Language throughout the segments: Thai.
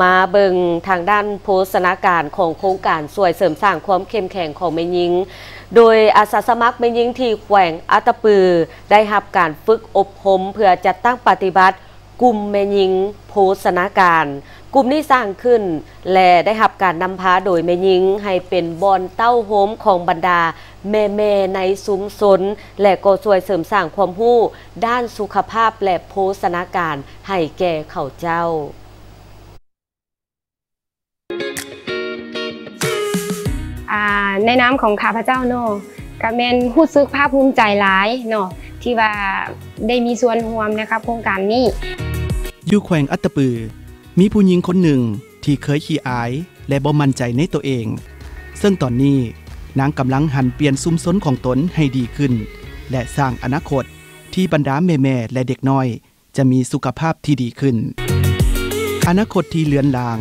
มาเบิงทางด้านโภชนาการของโครงการสวยเสริมสร้างความเข้มแข็งของแม่ยิง โดยอาสาสมัครแม่ยิงที่แขวงอัตปือ ได้รับการฝึกอบรมเพื่อจัดตั้งปฏิบัติ กลุ่มแม่ยิงโภชนาการ กลุ่มนี้สร้างขึ้น และได้รับการนำพาโดยแม่ยิง ให้เป็นบอนเต้าโฮมของบรรดา แม่แม่ในสุ้มสน และก็ช่วยเสริมสร้างความรู้ด้านสุขภาพและโภชนาการให้แก่เขาเจ้า ในน้ำของข้าพเจ้าเนาะก็แมนรู้สึกภาคภูมิใจหลายเนาะที่ว่าได้มีส่วนร่วมนะครับโครงการนี้อยู่แขวงอัตตปือ มีผู้หญิงคนหนึ่งที่เคยขี้อาย และบ่มั่นใจในตัวเอง ซึ่งตอนนี้นางกำลังหันเปลี่ยนซุ้มซนของตนให้ดีขึ้น และสร้างอนาคตที่บรรดาแม่ๆและเด็กน้อย จะมีสุขภาพที่ดีขึ้น อนาคตที่เลือนลาง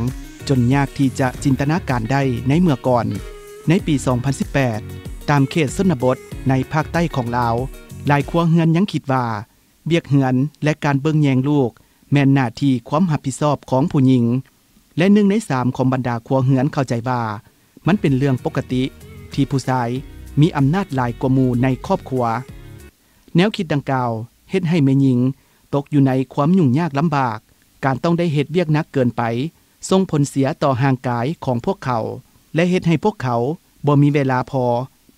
จนยากที่จะจินตนาการได้ในเมื่อก่อน ในปี 2018 ตามเขตสนบทในภาคใต้ของลาว หลายครัวเฮือนยังคิดว่า เบียกเหือนและการเบิ่งแยงลูก แม่นหน้าที่ความรับผิดชอบของผู้หญิง และหนึ่งในสามของบรรดาครัวเหือนเข้าใจว่า มันเป็นเรื่องปกติที่ผู้ชายมีอำนาจหลายกว่าหมู่ในครอบครัว แนวคิดดังกล่าวเฮ็ดให้แม่หญิง ตกอยู่ในความยุ่งยากลำบาก การต้องได้เฮ็ดเวียกนักเกินไปส่งผลเสียต่อห่างกายของพวกเขา และเฮ็ดให้พวกเขาบ่มีเวลาพอ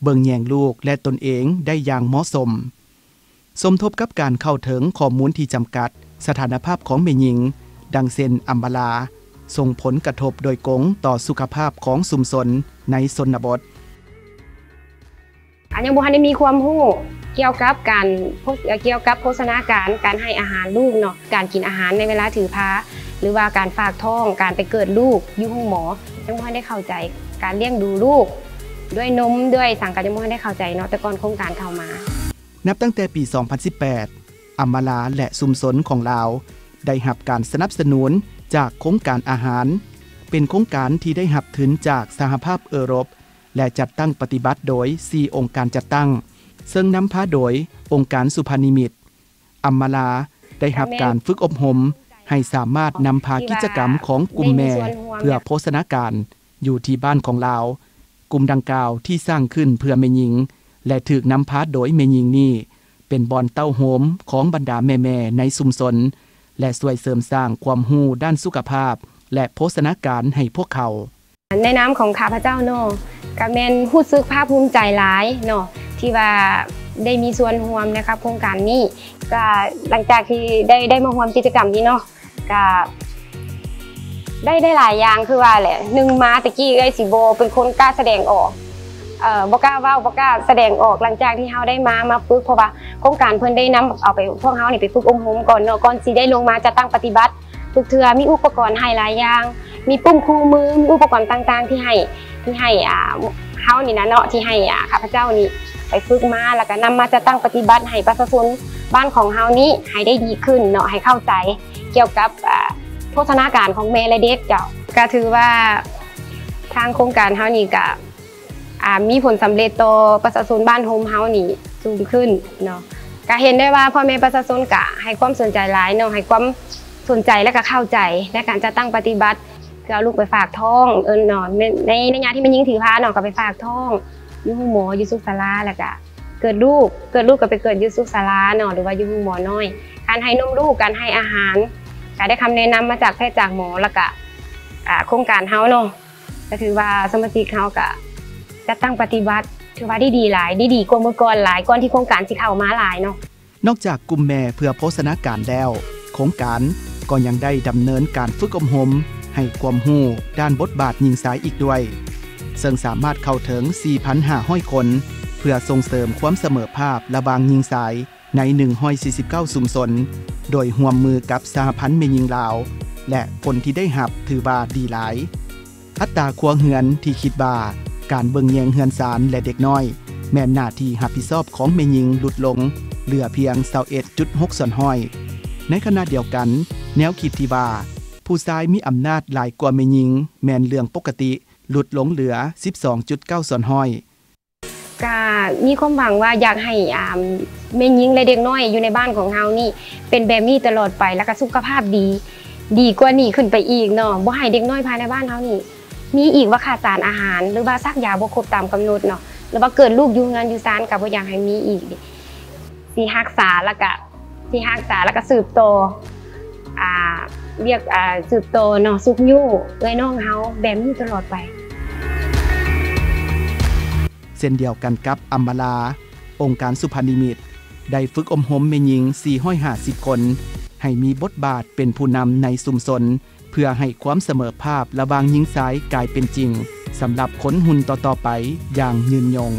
เบิ่งแย่งลูกและตนเองได้อย่างเหมาะสม สมทบกับการเข้าถึงข้อมูลที่จำกัด สถานภาพของแม่หญิง ดังเซนอัมบาลา ส่งผลกระทบโดยกงต่อสุขภาพของสุมสนในสนบทอันยังบ่ทันได้มีความรู้เกี่ยวกับการเกี่ยวกับโภชนาการการให้อาหารลูกเนาะการกินอาหารในเวลาถือพาหรือว่าการฝากท้องการไปเกิดลูกยู่งหมอยังบ่ทันได้เข้าใจ การเลี้ยงดูลูก ด้วยนมด้วยสังกัดยังบ่ทันได้เข้าใจเนาะแต่ก่อนโครงการเข้ามา นับตั้งแต่ปี 2018อัมมาลาและสุมสนของลาว ได้หับการสนับสนุนจากโครงการอาหาร เป็นโครงการที่ได้หับถึนจากสหภาพเอรบและจัดตั้งปฏิบัติโดย 4 องค์การจัดตั้ง ซึ่งนำพาโดยองค์การสุพานิมิตรอัมมาลาได้หับการฝึกอบรมให้สามารถนำพากิจกรรมของกลุ่มแม่ เพื่อโภชนาการ อยู่ที่บ้านของลาวกลุ่มดังกล่าวที่สร้างขึ้นเพื่อแม่หญิง และถูกนำพาโดยแม่หญิงนี่ เป็นบอนเต้าโหมของบรรดาแม่ๆในสุมสน และช่วยเสริมสร้างความรู้ด้านสุขภาพ และโภชนาการให้พวกเขา ในน้ำของข้าพเจ้าเนาะก็แม่นรู้สึกภาคภูมิใจหลายเนาะที่ว่าได้มีส่วนร่วมนะครับโครงการนี้ก็หลังจากที่ได้ได้มาร่วมกิจกรรมนี้เนาะก็ ได้ได้หลายอย่างคือว่าแหละหนึ่งมาตะกี้เอ้ยสิโบ เป็นคนกล้าแสดงออกเอ่อบ่กล้าเว้าบ่กล้าแสดงออกหลังจากที่เฮาได้มามาฝึกเพราะว่าโครงการเพิ่นได้นำเอาไปพวกเฮานี่ไปฝึกอบรมก่อนเนาะก่อนสิได้ลงมาจะตั้งปฏิบัติทุกเทื่อมีอุปกรณ์ให้หลายอย่าง มีปุ่มคู่มือมีอุปกรณ์ต่างๆ ที่ให้ที่ให้อ่าเฮานี่นะเนาะที่ให้อ่าข้าพเจ้านี่ไปฝึกมาแล้วก็นำมาจะตั้งปฏิบัติให้ประชาชนบ้านของเฮานี้ให้ได้ดีขึ้นเนาะให้เข้าใจเกี่ยวกับอ่า โภชนาการของแม่และเด็กเจ้าก็ถือว่าทางโครงการเฮานี่ก็อ่ามีผลสำเร็จต่อประชาชนบ้านโฮมเฮานี่สูงขึ้นเนาะก็เห็นได้ว่าพ่อแม่ประชาชนก็ให้ความสนใจหลายเนาะให้ความสนใจและก็เข้าใจในการจะตั้งปฏิบัติก็เอาลูกไปฝากท้องเอินเนาะในในงานที่มันยิ่งถือพาเนาะก็ไปฝากท้องยู่ห้องมอยู่สุขศาลาแล้วก็เกิดลูกเกิดลูกก็ไปเกิดยู่สุขศาลาเนาะหรือว่ายูงหมอน้อย การให้นมลูกการให้อาหาร ก็ได้คำแนะนำมาจากแพทย์จากหมอแล้วก็โครงการเฮาเนาะก็ถือว่าสมาชิกเฮาก็จะตั้งปฏิบัติถือว่าด้ดีหลายด้ดีกว่าเมื่อก่อนหลายก่อนที่โครงการสิเข้ามาหลายเนาะนอกจากกลุ่มแม่เพื่อโภชนาการแล้ว โครงการก็ยังได้ดำเนินการฝึกอบรมให้ความรู้ด้านบทบาทหญิงสายอีกด้วย ซึ่งสามารถเข้าถึง 4,500 คน เพื่อส่งเสริมความเสมอภาพระหว่างหญิงสาย ใน 149 สุมสน โดยห่วมมือกับสหพันธ์เมยิงลาว และผลที่ได้หับถือว่าดีหลาย อัตราครัวเหือนที่คิดว่าการเบิงแยงเหือนสารและเด็กน้อย แม่นหน้าที่รับผิดชอบของแม่หญิงหลุดลง เหลือเพียง21.6ส่วนห้อย ในขณะเดียวกัน แนวคิดที่ว่าผู้ชายมีอำนาจหลายกว่าแม่หญิง แม่นเรื่องปกติหลุดลงเหลือ 12.9ส่วนห้อยก็มีความหวังว่าอยากให้อ่า แม่หญิงและเด็กน้อยอยู่ในบ้านของเฮานี่ เป็นแบบนี้ตลอดไปแล้วก็สุขภาพดี ดีกว่านี้ขึ้นไปอีกเนาะบ่ให้เด็กน้อยภายในบ้านเฮานี่ มีอีกว่าขาดสารอาหาร หรือว่าซักยาบ่ครบตามกำหนดเนาะหรือว่าเกิดลูกอยู่งานอยู่ซานก็บ่อยากให้มีอีกสิรักษาแล้วก็สิรักษาแล้วก็สืบโตออ่าเรียกอ่าสืบโตอเนาะสุกยู่เอ้ยน้องเฮาแบบนี้ตลอดไปเช่นเดียวกันกับอัมบาลา องค์การสุพรรณิมิตร ได้ฝึกอมหมแม่หญิง 450 คน ให้มีบทบาทเป็นผู้นำในสุมสน เพื่อให้ความเสมอภาพระวางหญิงสายกลายเป็นจริงสำหรับคนหุ่นต่อๆไปอย่างยืนยง